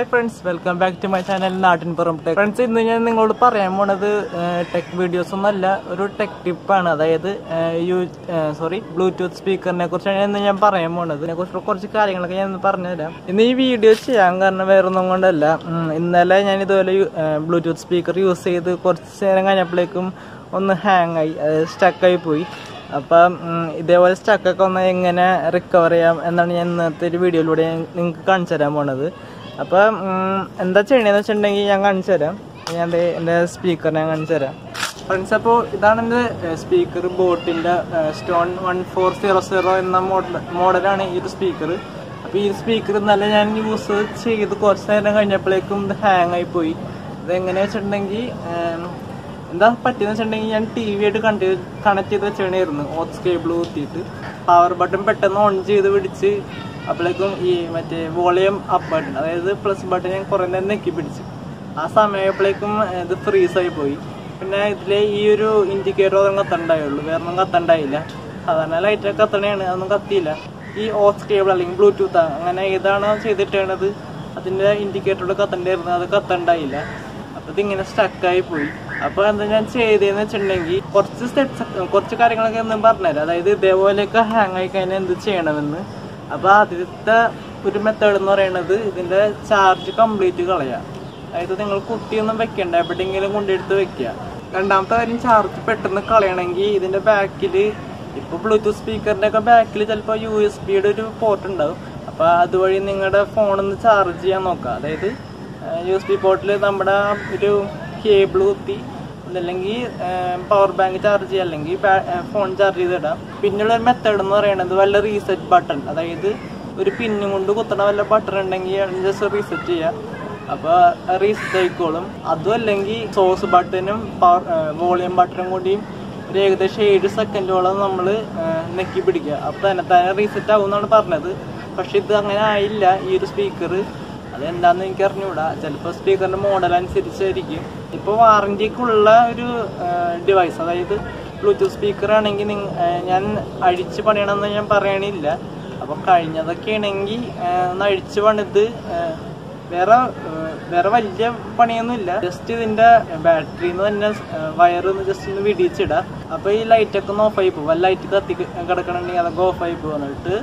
Hi friends welcome back to my channel നാട്ടിൻ പുറം tech friends ഇന്ന് ഞാൻ നിങ്ങളോട് പറയാൻ പോണത് ടെക് വീഡിയോസ് ഒന്നല്ല ഒരു ടെക് ടിപ്പാണ് അതായത് യു സോറി ബ്ലൂടൂത്ത് സ്പീക്കറിനെ കുറിച്ചാണ് ഇന്ന് ഞാൻ പറയാൻ പോണത്. ഇതിനെ കുറിച്ച് കുറച്ച് കാര്യങ്ങളൊക്കെ ഞാൻ പറഞ്ഞുതരാം. ഇന്ന് ഈ വീഡിയോ ചെയ്യാൻ കാരണം വേറൊന്നും കൊണ്ടല്ല. ഇന്നലെ ഞാൻ ഇതുപോലെ ബ്ലൂടൂത്ത് സ്പീക്കർ യൂസ് ചെയ്ത് കുറച്ച് നേരം കഴിഞ്ഞപ്പോഴേക്കും ഒന്ന് ഹാങ് ആയി സ്റ്റക്കായി പോയി. അപ്പം ഇതേപോലെ സ്റ്റക്കൊക്കെ ഒന്ന് എങ്ങനെ റിക്കവർ ചെയ്യാം എന്നാണ് ഞാൻ ഇന്നത്തെ ഒരു വീഡിയോയിലൂടെ നിങ്ങൾക്ക് കാണിച്ചു തരാൻ പോണത്. അപ്പം ഉം, എന്താ ചെയ്യണതെന്ന് വെച്ചിട്ടുണ്ടെങ്കിൽ ഞാൻ കാണിച്ചു തരാം. ഞാൻ എന്റെ സ്പീക്കർ ഞാൻ കാണിച്ചു തരാം. ഫ്രണ്ട്സ് അപ്പോൾ ഇതാണ് എന്റെ സ്പീക്കർ ബോട്ടിന്റെ stone one four zero zero എന്ന മോഡൽ മോഡലാണ് ഈ ഒരു സ്പീക്കർ അപ്പോൾ ഈ സ്പീക്കർ നല്ല ഞാൻ യൂസ് ചെയ്ത് കുറച്ച് നേരം കഴിഞ്ഞപ്പോഴേക്കും ഇത് ഹാങ് ആയിപ്പോയി പോയി. ഇത് എങ്ങനെയാ വെച്ചിട്ടുണ്ടെങ്കിൽ എന്താ പറ്റിയെന്ന് വെച്ചിട്ടുണ്ടെങ്കിൽ ഞാൻ ടി വി ആയിട്ട് കണ്ട് കണക്ട് ചെയ്ത് വെച്ചായിരുന്നു ഓക്സ് കേബിൾ കുത്തിയിട്ട് പവർ ബട്ടൺ പെട്ടെന്ന് ഓൺ ചെയ്ത് പിടിച്ച് അപ്പോഴേക്കും ഈ മറ്റേ വോളിയം അപ്പ് ബട്ടൺ അതായത് പ്ലസ് ബട്ടൺ ഞാൻ കുറേ നേരം നെക്കി പിടിച്ചു. ആ സമയപ്പോഴേക്കും ഇത് ഫ്രീസായി പോയി. പിന്നെ ഇതിലെ ഈ ഒരു ഇൻഡിക്കേറ്റർ അതൊന്നും കത്തണ്ടായുള്ളൂ. വേറെ ഒന്നും കത്തണ്ടായില്ല. സാധാരണ ലൈറ്റൊക്കെ കത്തണയാണ് അതൊന്നും കത്തിയില്ല. ഈ ഓക്സ് കേബിൾ അല്ലെങ്കിൽ ബ്ലൂടൂത്ത് അങ്ങനെ ഏതാണ് ചെയ്തിട്ടേണത് അതിന്റെ ഇൻഡിക്കേറ്ററിൽ കത്തണ്ടായിരുന്നു അത് കത്തണ്ടായില്ല. അപ്പോൾ ഇതിങ്ങനെ സ്റ്റക്കായി പോയി. അപ്പോൾ എന്താ ഞാൻ ചെയ്തതെന്ന് വെച്ചിട്ടുണ്ടെങ്കിൽ കുറച്ച് സ്റ്റെപ്സ് കുറച്ച് കാര്യങ്ങളൊക്കെ ഒന്ന് പറഞ്ഞുതരാം. അതായത് ഇതേപോലെയൊക്കെ ഹാങ് ആയി കഴിഞ്ഞാൽ എന്ത് ചെയ്യണമെന്ന്. അപ്പൊ ആദ്യത്തെ ഒരു മെത്തേഡ് എന്ന് പറയുന്നത് ഇതിന്റെ ചാർജ് കംപ്ലീറ്റ് കളയുക അതായത് നിങ്ങൾ കുട്ടിയൊന്നും വെക്കണ്ട എവിടെയെങ്കിലും കൊണ്ടെടുത്ത് വെക്കുക രണ്ടാമത്തെ കാര്യം ചാർജ് പെട്ടെന്ന് കളയണമെങ്കിൽ ഇതിന്റെ ബാക്കിൽ ഇപ്പൊ ബ്ലൂടൂത്ത് സ്പീക്കറിന്റെ ഒക്കെ ബാക്കിൽ ചിലപ്പോൾ യു എസ് ബിയുടെ ഒരു പോർട്ട് ഉണ്ടാവും. അപ്പോൾ അതുവഴി നിങ്ങളുടെ ഫോണൊന്ന് ചാർജ് ചെയ്യാൻ നോക്കുക അതായത് യു എസ് ബി പോർട്ടിൽ നമ്മുടെ ഒരു കേബിൾ കുത്തി അതല്ലെങ്കിൽ പവർ ബാങ്ക് ചാർജ് ചെയ്യുക അല്ലെങ്കിൽ ഫോൺ ചാർജ് ചെയ്തിടാം. പിന്നെയുള്ള ഒരു മെത്തേഡ് എന്ന് പറയുന്നത് വല്ല റീസെറ്റ് ബട്ടൺ അതായത് ഒരു പിന്നും കൊണ്ട് കുത്തണ വല്ല ബട്ടൺ ഉണ്ടെങ്കിൽ ജസ്റ്റ് റീസെറ്റ് ചെയ്യുക അപ്പോൾ റീസെറ്റ് ആയിക്കോളും. അതും അല്ലെങ്കിൽ സോസ് ബട്ടനും പവർ വോളിയം ബട്ടണും കൂടിയും ഒരു ഏകദേശം ഏഴ് സെക്കൻഡോളം നമ്മൾ നെക്കി പിടിക്കുക. അപ്പോൾ തന്നെ തന്നെ റീസെറ്റ് ആവും എന്നാണ് പറഞ്ഞത്. പക്ഷെ ഇത് അങ്ങനെ ആയില്ല. ഈ ഒരു സ്പീക്കർ അതെന്താണെന്ന് എനിക്ക് അറിഞ്ഞുകൂടാ ചിലപ്പോൾ സ്പീക്കറിന്റെ മോഡൽ അനുസരിച്ചായിരിക്കും. ഇപ്പോൾ വാറന്റിക്കുള്ള ഒരു ഡിവൈസ് അതായത് ബ്ലൂടൂത്ത് സ്പീക്കർ ആണെങ്കിൽ ഞാൻ അഴിച്ച് പണിയണമെന്ന് ഞാൻ പറയണില്ല. അപ്പോൾ കഴിഞ്ഞതൊക്കെ ആണെങ്കിൽ ഒന്ന് അഴിച്ച് പണിത് വേറെ വേറെ വലിയ പണിയൊന്നുമില്ല. ജസ്റ്റ് ഇതിന്റെ ബാറ്ററിന്ന് തന്നെ വയറൊന്ന് ജസ്റ്റ് ഒന്ന് വിടിച്ചിടാം അപ്പോൾ ഈ ലൈറ്റൊക്കെ ഒന്ന് ഓഫായി പോകും വല്ല ലൈറ്റ് കത്തി കിടക്കണമെങ്കിൽ അതൊക്കെ ഓഫായി ആയി പോകും എന്നിട്ട്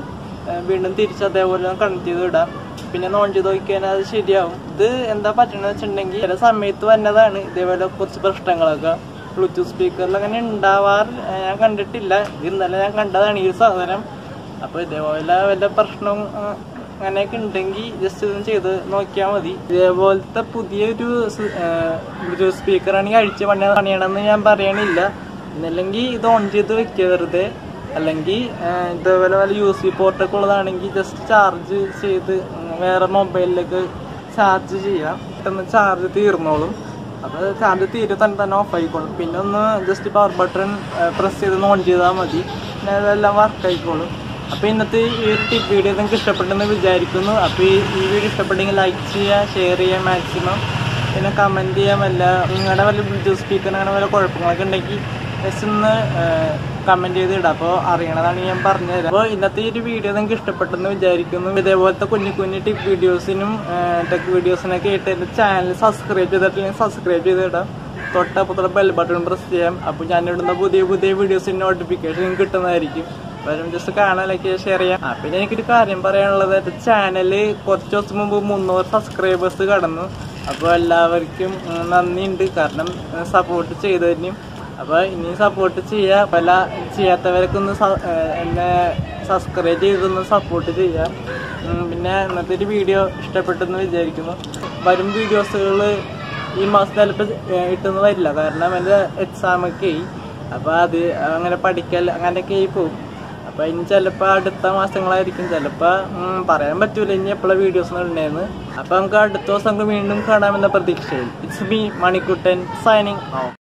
വീണ്ടും തിരിച്ച് അതേപോലെ കണക്ട് ചെയ്ത് ഇടാം. പിന്നെ ഓൺ ചെയ്ത് നോക്കിക്കഴിഞ്ഞാൽ അത് ശരിയാവും. ഇത് എന്താ പറ്റണെന്ന് വെച്ചിട്ടുണ്ടെങ്കിൽ ചില സമയത്ത് വന്നതാണ്. ഇതേപോലെ കുറച്ച് പ്രശ്നങ്ങളൊക്കെ. ബ്ലൂടൂത്ത് സ്പീക്കറിൽ അങ്ങനെ ഉണ്ടാവാറ് ഞാൻ കണ്ടിട്ടില്ല. ഇത് ഇന്നലെ ഞാൻ കണ്ടതാണ് ഈ സാധനം. അപ്പോൾ ഇതേപോലെ വല്ല പ്രശ്നം അങ്ങനെയൊക്കെ ഉണ്ടെങ്കിൽ ജസ്റ്റ് ഇതൊന്നും ചെയ്ത് നോക്കിയാൽ മതി. ഇതേപോലത്തെ പുതിയൊരു ബ്ലൂടൂത്ത് സ്പീക്കർ ആണെങ്കിൽ അഴിച്ച് പണി പണിയണമെന്ന് ഞാൻ പറയണില്ല. എന്നല്ലെങ്കിൽ ഇത് ഓൺ ചെയ്ത് വെക്കുക വെറുതെ. അല്ലെങ്കിൽ ഇതേപോലെ വല്ല യു സി പോർട്ടൊക്കെ ഉള്ളതാണെങ്കിൽ ജസ്റ്റ് ചാർജ് ചെയ്ത് വേറെ മൊബൈലിലേക്ക് ചാർജ് ചെയ്യാം. പെട്ടെന്ന് ചാർജ് തീർന്നോളും. അപ്പോൾ ചാർജ് തീരെ തന്നെ തന്നെ ഓഫ് ആയിക്കോളും. പിന്നെ ഒന്ന് ജസ്റ്റ് പവർ ബട്ടൺ പ്രസ് ചെയ്ത് ഓൺ ചെയ്താൽ മതി. പിന്നെ അതെല്ലാം വർക്ക് ആയിക്കോളും. അപ്പോൾ ഇന്നത്തെ ഈ ഒരു ടിപ്പ് വീഡിയോ നിങ്ങൾക്ക് ഇഷ്ടപ്പെട്ടെന്ന് വിചാരിക്കുന്നു. അപ്പോൾ ഈ വീഡിയോ ഇഷ്ടപ്പെട്ടെങ്കിൽ ലൈക്ക് ചെയ്യുക ഷെയർ ചെയ്യുക മാക്സിമം പിന്നെ കമന്റ് ചെയ്യാൻ വല്ല നിങ്ങളുടെ വല്ല ബ്ലൂടൂത്ത് സ്പീക്കറിന് അങ്ങനെ വല്ല കുഴപ്പങ്ങളൊക്കെ ഉണ്ടെങ്കിൽ ജസ്റ്റ് ഒന്ന് കമന്റ് ചെയ്ത് ഇടാം അപ്പോൾ അറിയണതാണ് ഞാൻ പറഞ്ഞുതരാം. അപ്പോൾ ഇന്നത്തെ ഈ ഒരു വീഡിയോ നിങ്ങൾക്ക് ഇഷ്ടപ്പെട്ടെന്ന് വിചാരിക്കുന്നു. ഇതേപോലത്തെ കുഞ്ഞു കുഞ്ഞു ടിപ്പ് വീഡിയോസിനും ടെക് വീഡിയോസിനൊക്കെ ആയിട്ട് എന്റെ ചാനൽ സബ്സ്ക്രൈബ് ചെയ്തിട്ടില്ലെങ്കിൽ സബ്സ്ക്രൈബ് ചെയ്തിടാം. തൊട്ടപ്പുറത്തുള്ള ബെൽ ബട്ടൺ പ്രസ് ചെയ്യാം. അപ്പോൾ ഇടുന്ന പുതിയ പുതിയ വീഡിയോസിന് നോട്ടിഫിക്കേഷൻ കിട്ടുന്നതായിരിക്കും. വരും ജസ്റ്റ് കാണാനൊക്കെ ഷെയർ ചെയ്യാം ആ പിന്നെ എനിക്കൊരു കാര്യം പറയാനുള്ളത്. എന്റെ ചാനൽ കുറച്ച് ദിവസം മുമ്പ് മുന്നൂറ് സബ്സ്ക്രൈബേഴ്സ് കടന്നു. അപ്പോൾ എല്ലാവർക്കും നന്ദിയുണ്ട്. കാരണം സപ്പോർട്ട് ചെയ്തതിനും അപ്പോൾ ഇനി സപ്പോർട്ട് ചെയ്യുക പല ചെയ്യാത്തവരൊക്കെ ഒന്ന് എന്നെ സബ്സ്ക്രൈബ് ചെയ്തൊന്ന് സപ്പോർട്ട് ചെയ്യുക ഉം, പിന്നെ ഇന്നത്തെ ഒരു വീഡിയോ ഇഷ്ടപ്പെട്ടെന്ന് വിചാരിക്കുന്നു. വരും വീഡിയോസുകൾ ഈ മാസം ചിലപ്പോൾ ഇട്ടെന്ന് വരില്ല. കാരണം എന്റെ എക്സാമൊക്കെ ആയി. അപ്പോൾ അത് അങ്ങനെ പഠിക്കൽ അങ്ങനെയൊക്കെ ആയി പോകും. അപ്പോൾ ഇനി ചിലപ്പോൾ അടുത്ത മാസങ്ങളായിരിക്കും. ചിലപ്പോൾ പറയാൻ പറ്റൂല ഇനി എപ്പോഴും വീഡിയോസ് ഉണ്ടായിരുന്നു അപ്പോൾ നമുക്ക് അടുത്ത ദിവസം നമുക്ക് വീണ്ടും കാണാമെന്ന പ്രതീക്ഷയിൽ. It's me Manikuttan signing off